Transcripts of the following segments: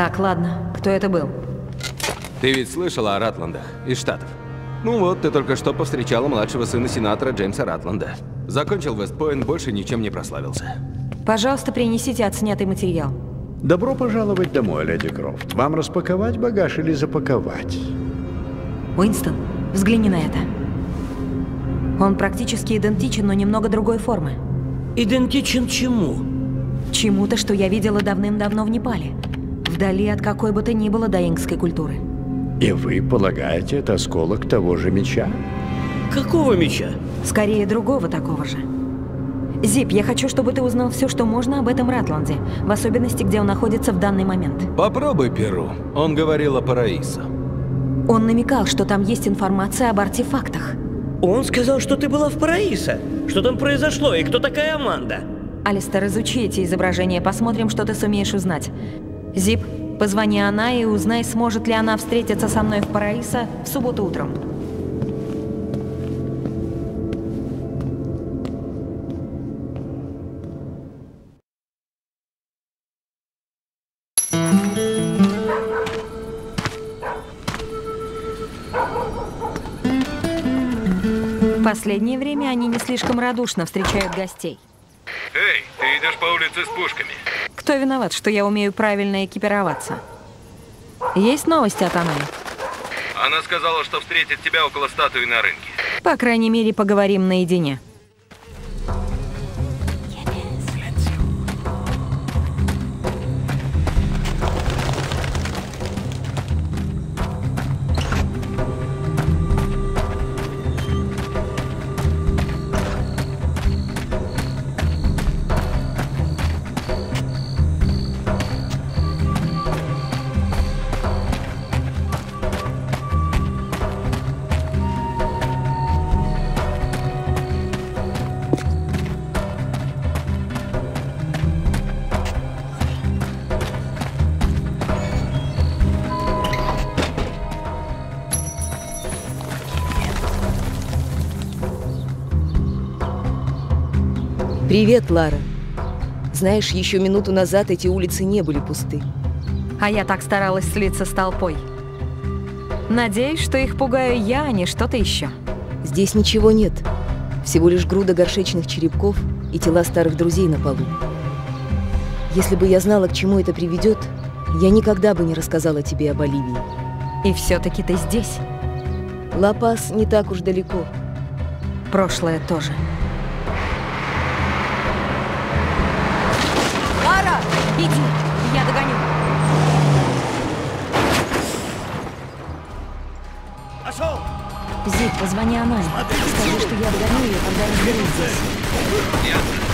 Так, ладно. Кто это был? Ты ведь слышала о Ратландах из Штатов? Ну вот, ты только что повстречала младшего сына сенатора Джеймса Ратланда. Закончил Вестпойнт, больше ничем не прославился. Пожалуйста, принесите отснятый материал. Добро пожаловать домой, леди Крофт. Вам распаковать багаж или запаковать? Уинстон, взгляни на это. Он практически идентичен, но немного другой формы. Идентичен чему? Чему-то, что я видела давным-давно в Непале. Вдали от какой бы то ни было даингской культуры. И вы полагаете, это осколок того же меча? Какого меча? Скорее, другого такого же. Зип, я хочу, чтобы ты узнал все, что можно об этом Ратланде, в особенности, где он находится в данный момент. Попробуй Перу. Он говорил о Параисо. Он намекал, что там есть информация об артефактах. Он сказал, что ты была в Параиса. Что там произошло и кто такая Аманда? Алистер, изучи эти изображения, посмотрим, что ты сумеешь узнать. Зип, позвони она и узнай, сможет ли она встретиться со мной в Параиса в субботу утром. В последнее время они не слишком радушно встречают гостей. Эй, ты идешь по улице с пушками. Кто виноват, что я умею правильно экипироваться? Есть новости от Анны? Она сказала, что встретит тебя около статуи на рынке. По крайней мере, поговорим наедине. Привет, Лара. Знаешь, еще минуту назад эти улицы не были пусты. А я так старалась слиться с толпой. Надеюсь, что их пугаю я, а не что-то еще. Здесь ничего нет. Всего лишь груда горшечных черепков и тела старых друзей на полу. Если бы я знала, к чему это приведет, я никогда бы не рассказала тебе об Оливии. И все-таки ты здесь. Лапас не так уж далеко. Прошлое тоже. Позвони Анане. Скажи, что я догоню ее, когда разберусь здесь.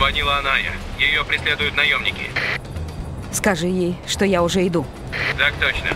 Звонила Аная. Ее преследуют наемники. Скажи ей, что я уже иду. Так точно.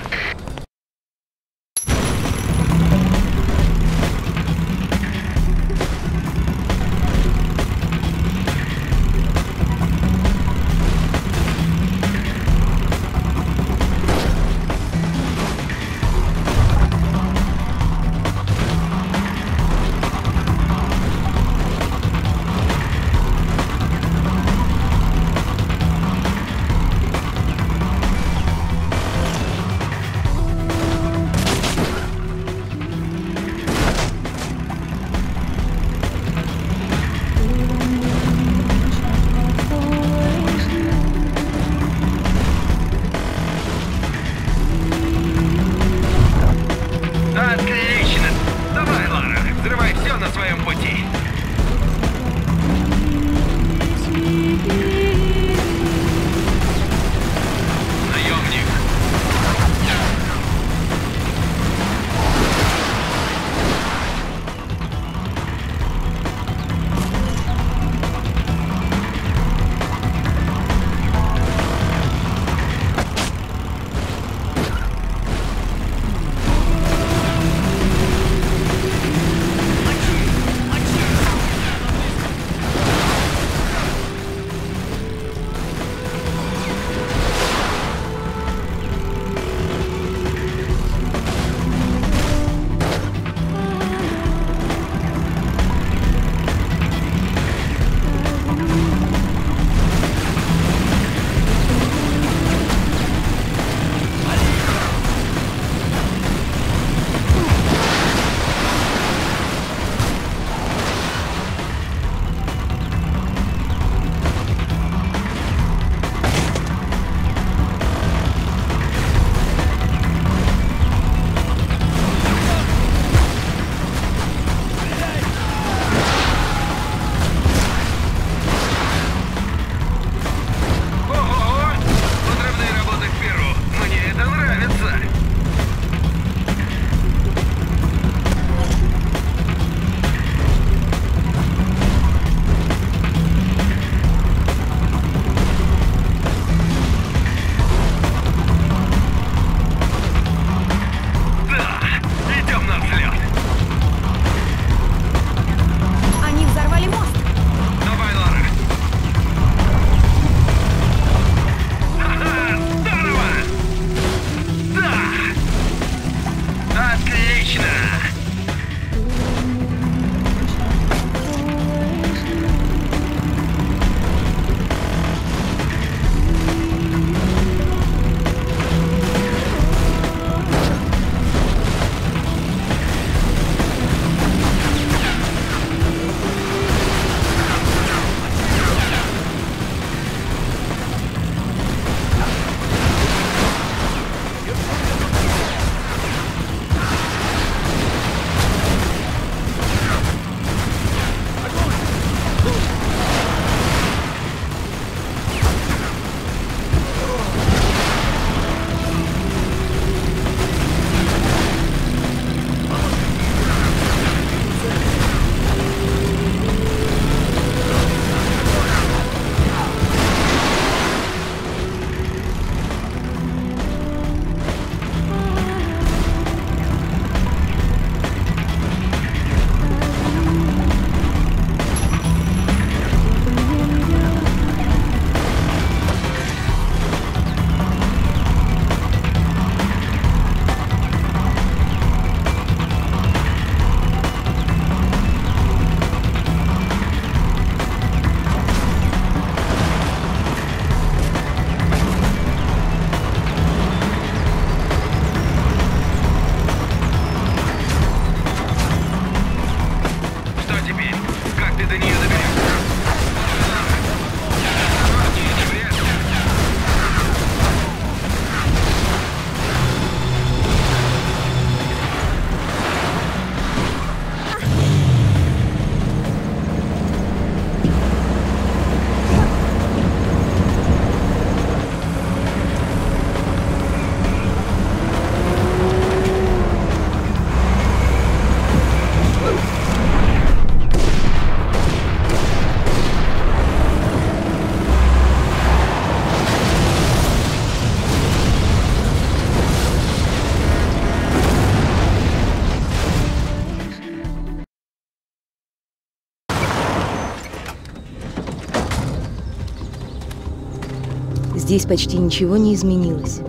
Здесь почти ничего не изменилось.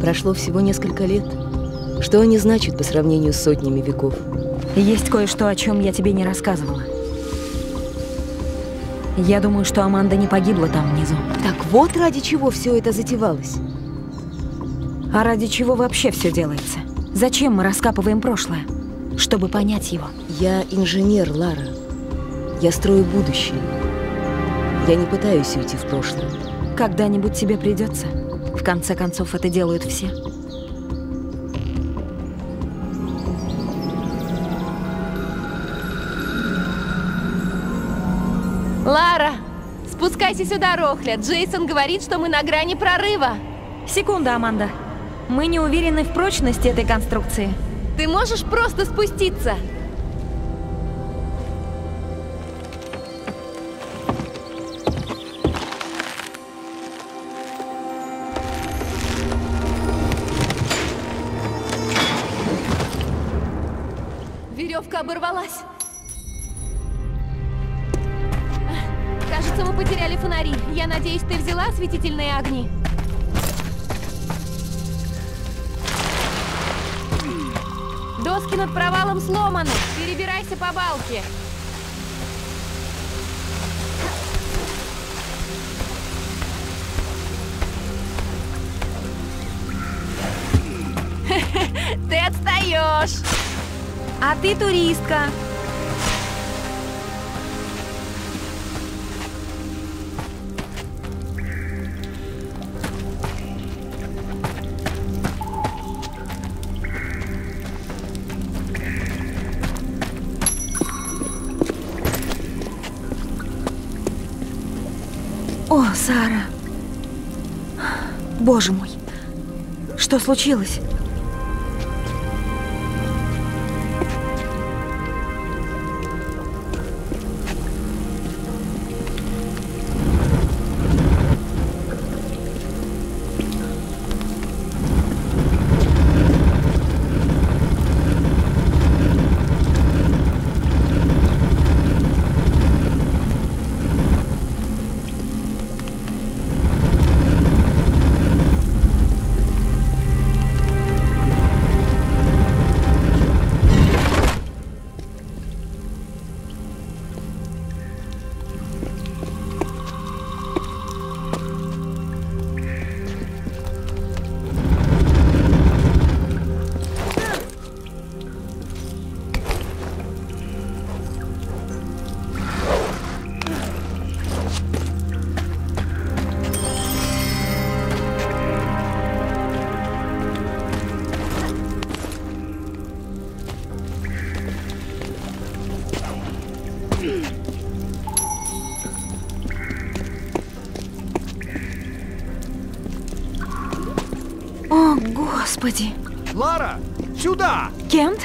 Прошло всего несколько лет. Что они значат по сравнению с сотнями веков? Есть кое-что, о чем я тебе не рассказывала. Я думаю, что Аманда не погибла там внизу. Так вот ради чего все это затевалось. А ради чего вообще все делается? Зачем мы раскапываем прошлое? Чтобы понять его. Я инженер, Лара. Я строю будущее. Я не пытаюсь уйти в прошлое. Когда-нибудь тебе придется. В конце концов, это делают все. Лара, спускайся сюда, Рохля. Джейсон говорит, что мы на грани прорыва. Секунда, Аманда. Мы не уверены в прочности этой конструкции. Ты можешь просто спуститься? Осветительные огни? Доски над провалом сломаны. Перебирайся по балке. Ты отстаешь. А ты туристка. О, Сара. Боже мой. Что случилось? Господи. Лара, сюда! Кент?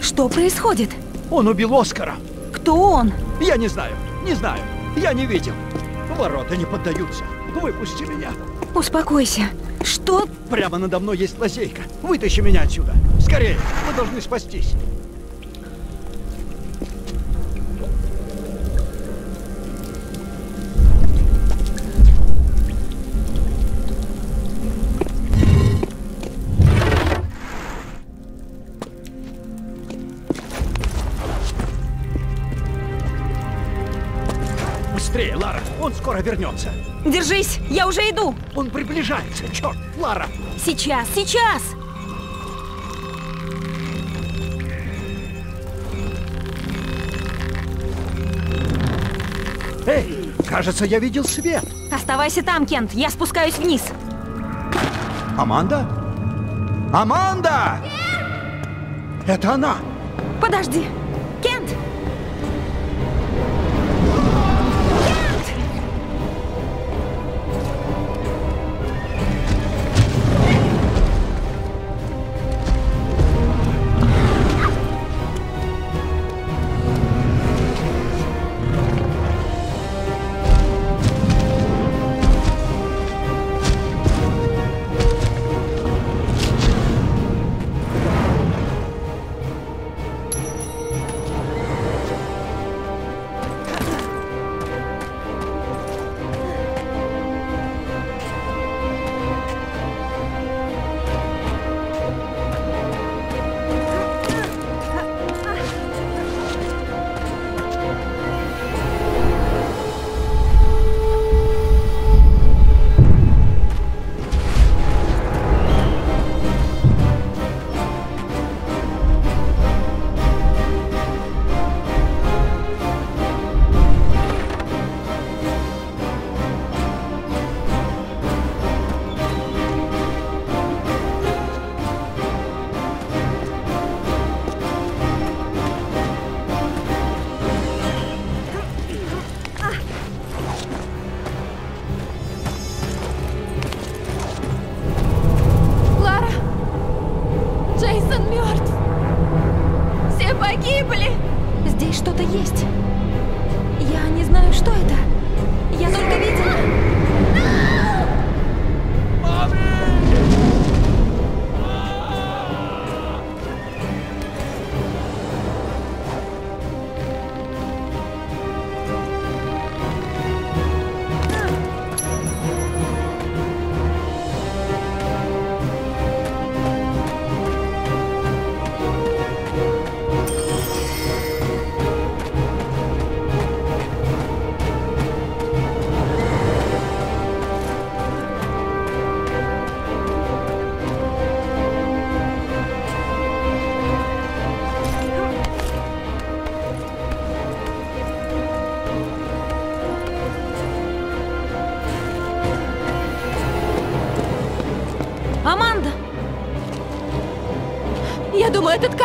Что происходит? Он убил Оскара. Кто он? Я не знаю, не знаю. Я не видел. Ворота не поддаются. Выпусти меня. Успокойся. Что? Прямо надо мной есть лазейка. Вытащи меня отсюда. Скорее, мы должны спастись. Скоро вернется. Держись, я уже иду. Он приближается, черт, Лара! Сейчас, сейчас. Эй, кажется, я видел свет. Оставайся там, Кент. Я спускаюсь вниз. Аманда? Аманда! Это она! Подожди.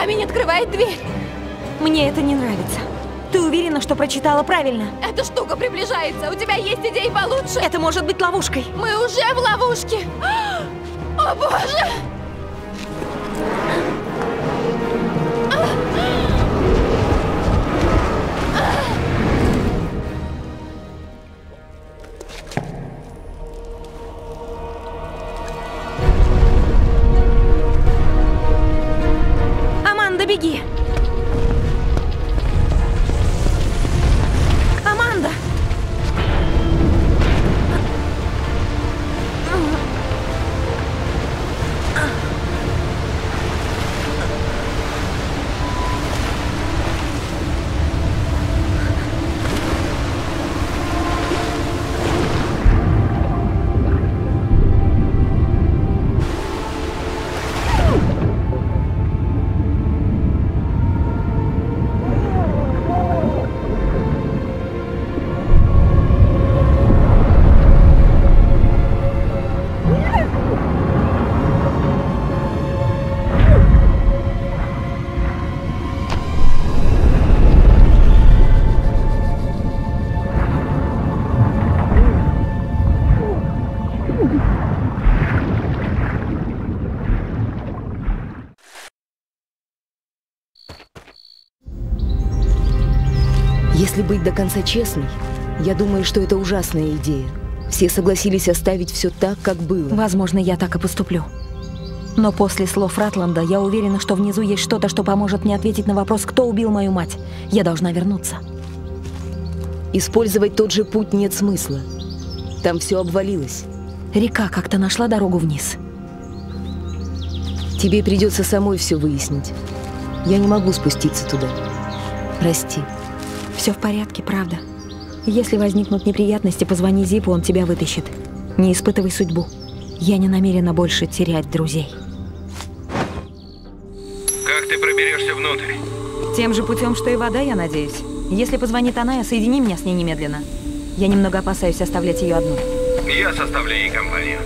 Камень открывает дверь. Мне это не нравится. Ты уверена, что прочитала правильно? Эта штука приближается. У тебя есть идеи получше? Это может быть ловушкой. Мы уже в ловушке. О боже! Если быть до конца честной, я думаю, что это ужасная идея. Все согласились оставить все так, как было. Возможно, я так и поступлю. Но после слов Ратланда я уверена, что внизу есть что-то, что поможет мне ответить на вопрос, кто убил мою мать. Я должна вернуться. Использовать тот же путь нет смысла. Там все обвалилось. Река как-то нашла дорогу вниз. Тебе придется самой все выяснить. Я не могу спуститься туда. Прости. Все в порядке, правда. Если возникнут неприятности, позвони Зипу, он тебя вытащит. Не испытывай судьбу. Я не намерена больше терять друзей. Как ты проберешься внутрь? Тем же путем, что и вода, я надеюсь. Если позвонит она, соедини меня с ней немедленно. Я немного опасаюсь оставлять ее одну. Я составляю ей компанию.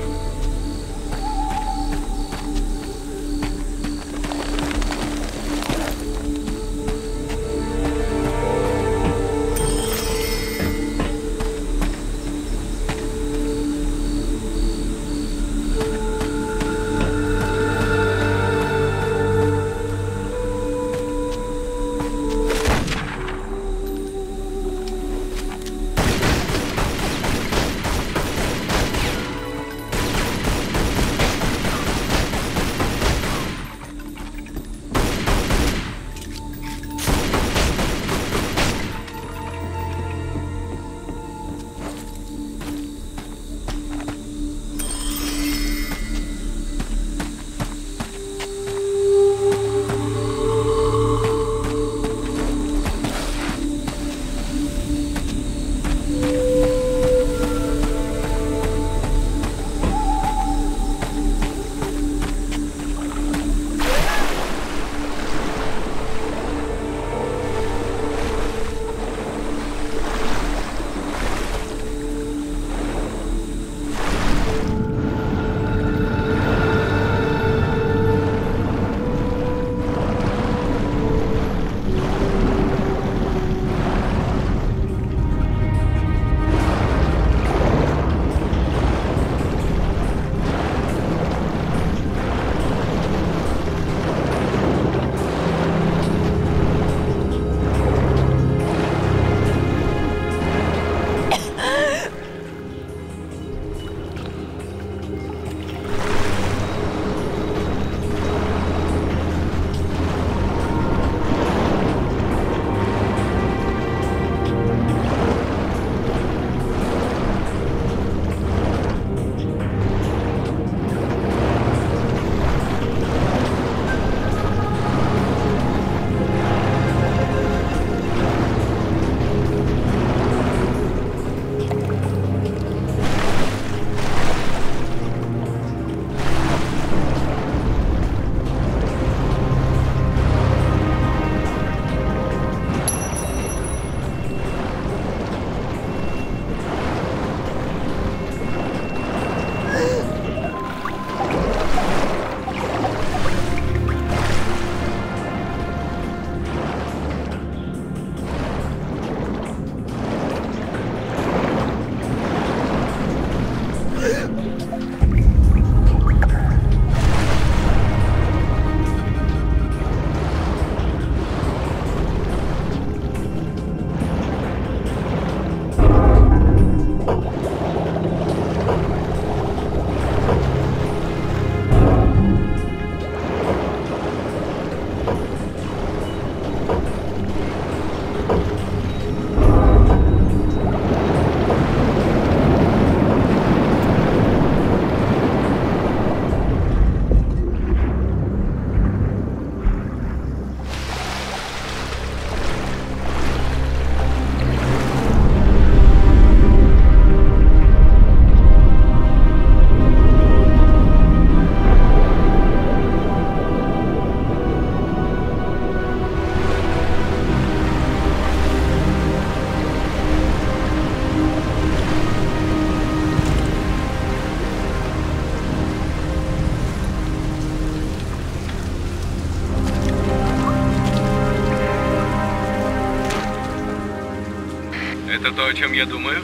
Чем я думаю?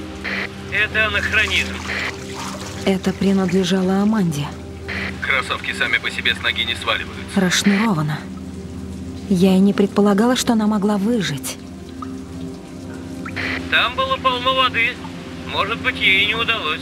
Это анахронизм. Это принадлежало Аманде. Кроссовки сами по себе с ноги не сваливаются. Расшнуровано. Я и не предполагала, что она могла выжить. Там было полно воды. Может быть, ей не удалось.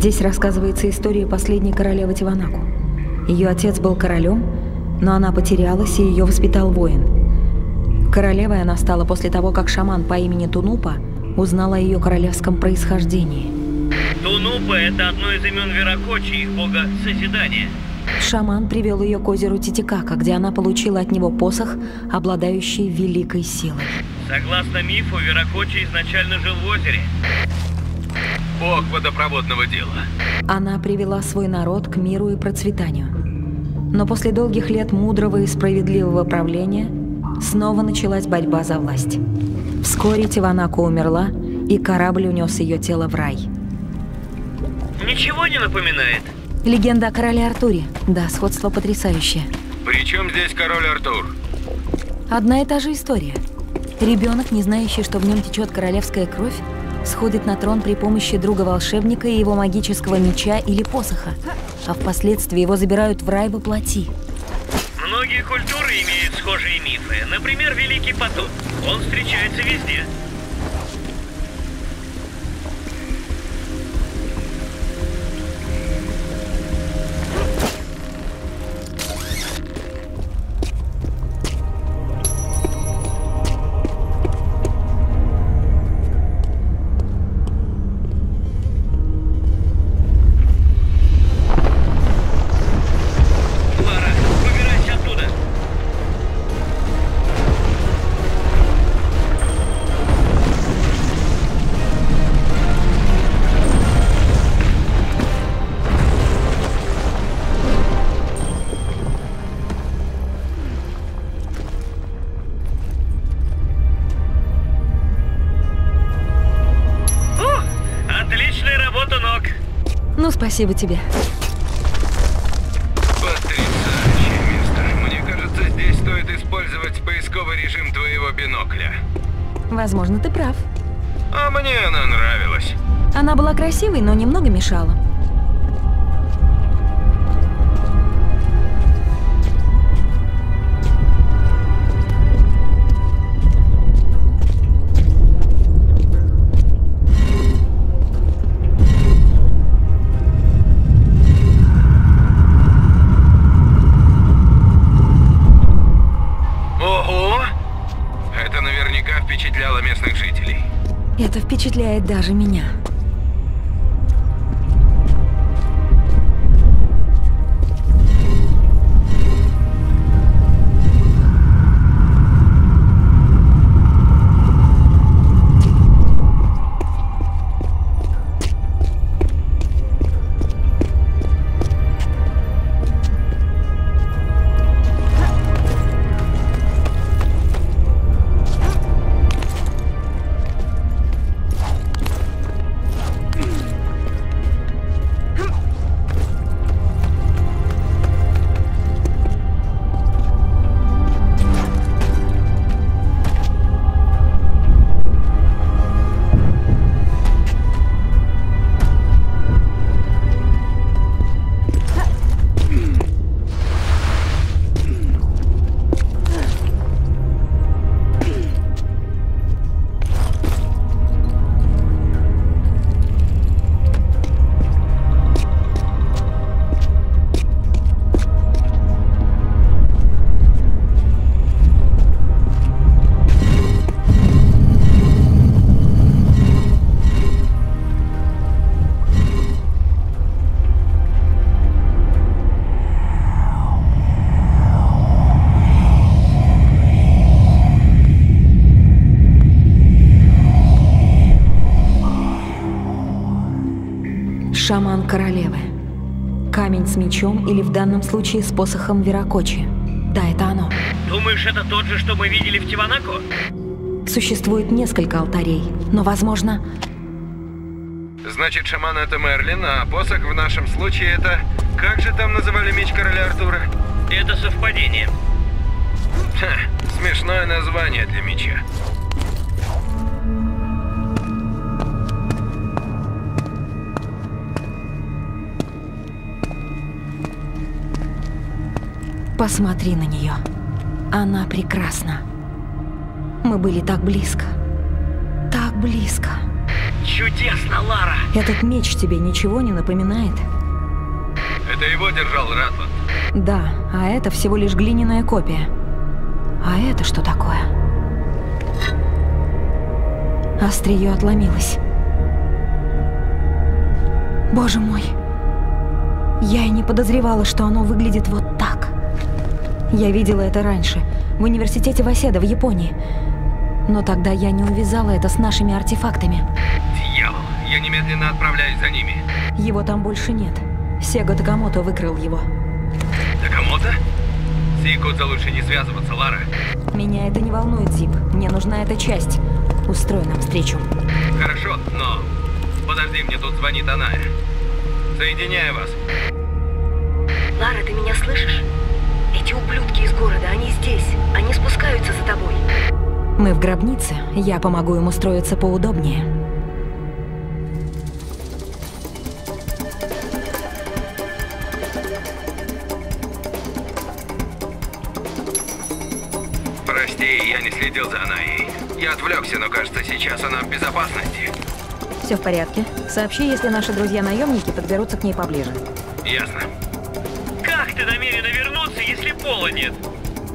Здесь рассказывается история последней королевы Тиванаку. Ее отец был королем, но она потерялась, и ее воспитал воин. Королевой она стала после того, как шаман по имени Тунупа узнал о ее королевском происхождении. Тунупа – это одно из имен Веракочи, их бога Созидания. Шаман привел ее к озеру Титикака, где она получила от него посох, обладающий великой силой. Согласно мифу, Веракочи изначально жил в озере. Бог водопроводного дела. Она привела свой народ к миру и процветанию. Но после долгих лет мудрого и справедливого правления снова началась борьба за власть. Вскоре Тиванако умерла, и корабль унес ее тело в рай. Ничего не напоминает? Легенда о короле Артуре. Да, сходство потрясающее. Причем здесь король Артур? Одна и та же история. Ребенок, не знающий, что в нем течет королевская кровь, сходит на трон при помощи друга-волшебника и его магического меча или посоха, а впоследствии его забирают в рай во плоти. Многие культуры имеют схожие мифы. Например, Великий потоп. Он встречается везде. Спасибо тебе. Потрясающе, мистер. Мне кажется, здесь стоит использовать поисковый режим твоего бинокля. Возможно, ты прав. А мне она нравилась. Она была красивой, но немного мешала. Даже меня. Королевы. Камень с мечом или в данном случае с посохом Веракочи. Да, это оно. Думаешь, это тот же, что мы видели в Тиванако? Существует несколько алтарей, но, возможно, Значит, шаман это Мерлин, а посох в нашем случае это... Как же там называли меч короля Артура? Это совпадение. Ха, смешное название для меча. Посмотри на нее. Она прекрасна. Мы были так близко. Так близко. Чудесно, Лара! Этот меч тебе ничего не напоминает? Это его держал Ратланд. Да, а это всего лишь глиняная копия. А это что такое? Острие отломилось. Боже мой. Я и не подозревала, что оно выглядит вот так. Я видела это раньше, в университете Васеда в Японии. Но тогда я не увязала это с нашими артефактами. Дьявол, я немедленно отправляюсь за ними. Его там больше нет. Сега Такамото выкрал его. Такамото? С Якудза лучше не связываться, Лара. Меня это не волнует, Зип. Мне нужна эта часть. Устрой нам встречу. Хорошо, но... Подожди, мне тут звонит Аная. Соединяю вас. Лара, ты меня слышишь? Эти ублюдки из города, они здесь. Они спускаются за тобой. Мы в гробнице. Я помогу им устроиться поудобнее. Прости, я не следил за Анаей. Я отвлекся, но кажется, сейчас она в безопасности. Все в порядке. Сообщи, если наши друзья-наемники подберутся к ней поближе. Ясно. Как ты намерена пола нет?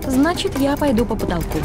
Значит, я пойду по потолку.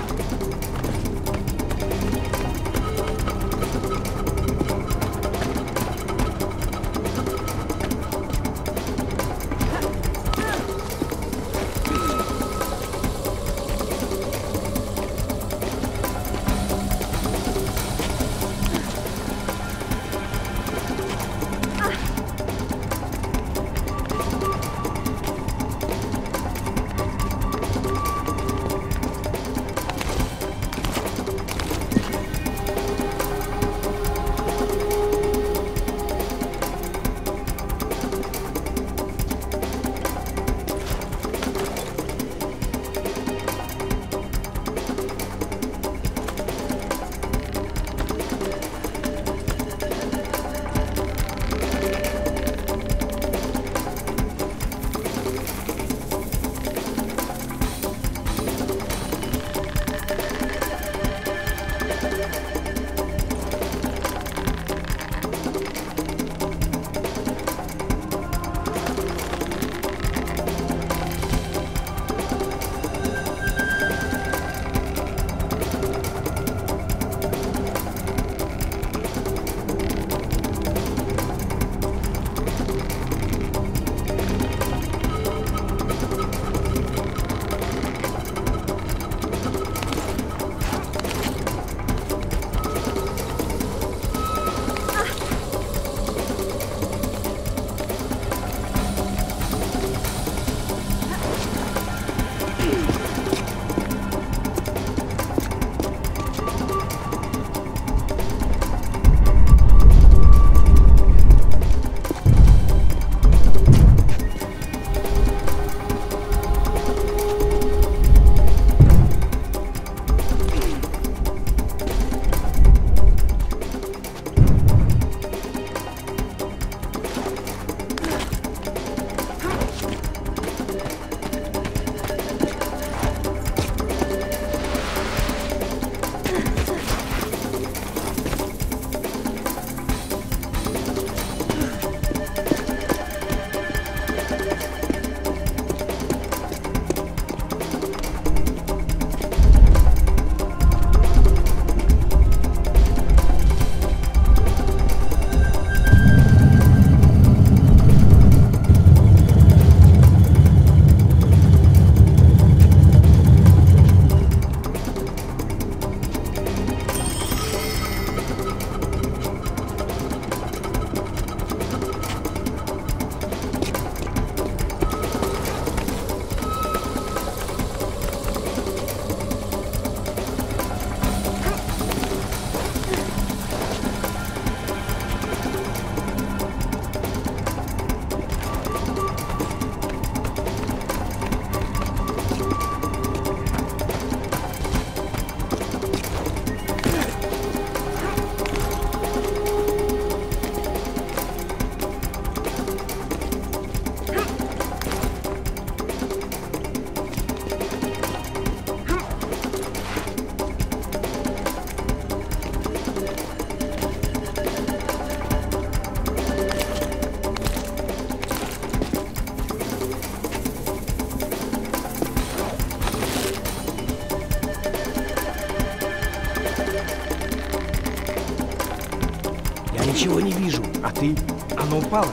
Оно упало.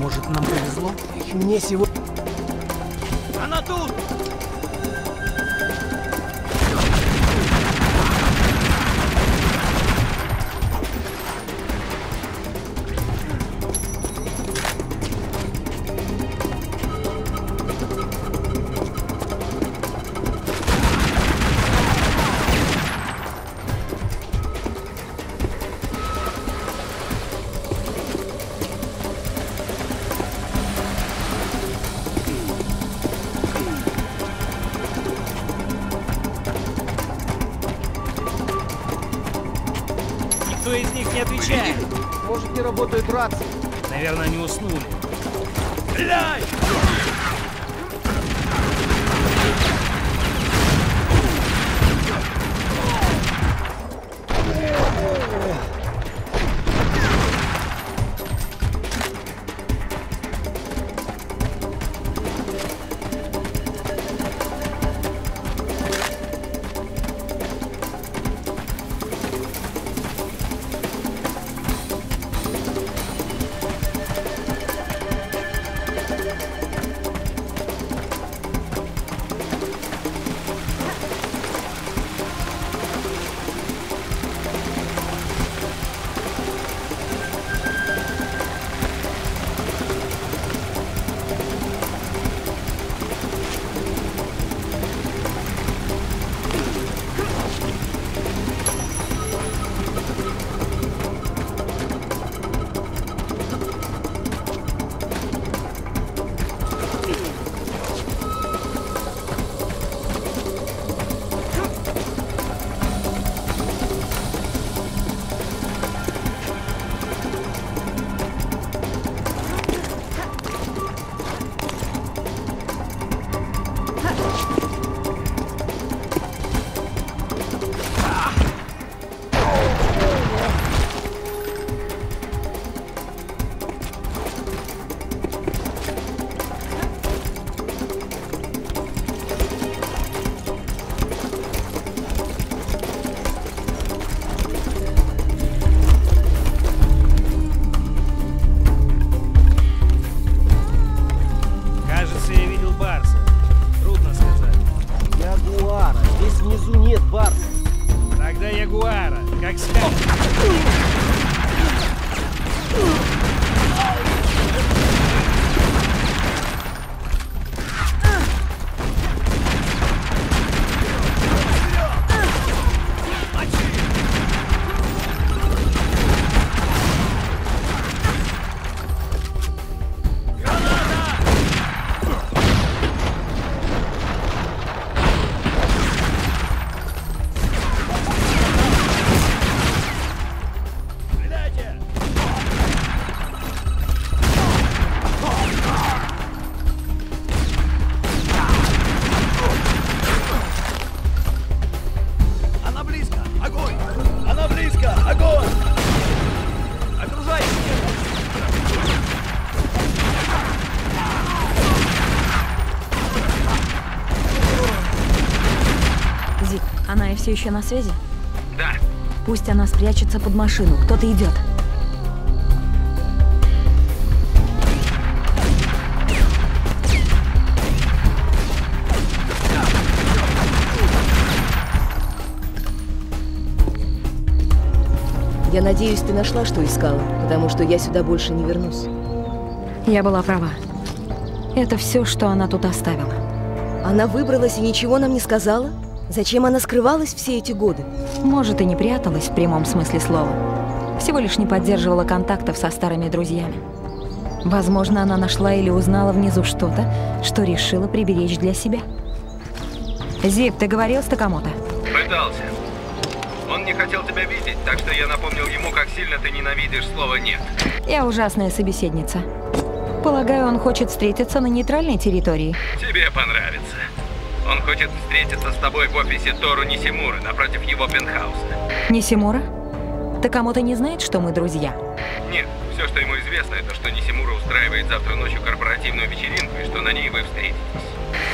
Может, нам повезло? Мне сегодня... еще на связи? Да. Пусть она спрячется под машину. Кто-то идет. Я надеюсь, ты нашла, что искала, потому что я сюда больше не вернусь. Я была права. Это все, что она тут оставила. Она выбралась и ничего нам не сказала? Зачем она скрывалась все эти годы? Может, и не пряталась в прямом смысле слова. Всего лишь не поддерживала контактов со старыми друзьями. Возможно, она нашла или узнала внизу что-то, что решила приберечь для себя. Зип, ты говорил с Такамото? Пытался. Он не хотел тебя видеть, так что я напомнил ему, как сильно ты ненавидишь слово «нет». Я ужасная собеседница. Полагаю, он хочет встретиться на нейтральной территории. Тебе понравится. Он хочет встретиться с тобой в офисе Тору Нисимуры напротив его пентхауса. Нисимура? Такамото не знает, что мы друзья? Нет, все, что ему известно, это что Нисимура устраивает завтра ночью корпоративную вечеринку и что на ней вы встретитесь.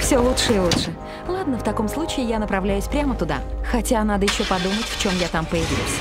Все лучше и лучше. Ладно, в таком случае я направляюсь прямо туда. Хотя надо еще подумать, в чем я там появилась.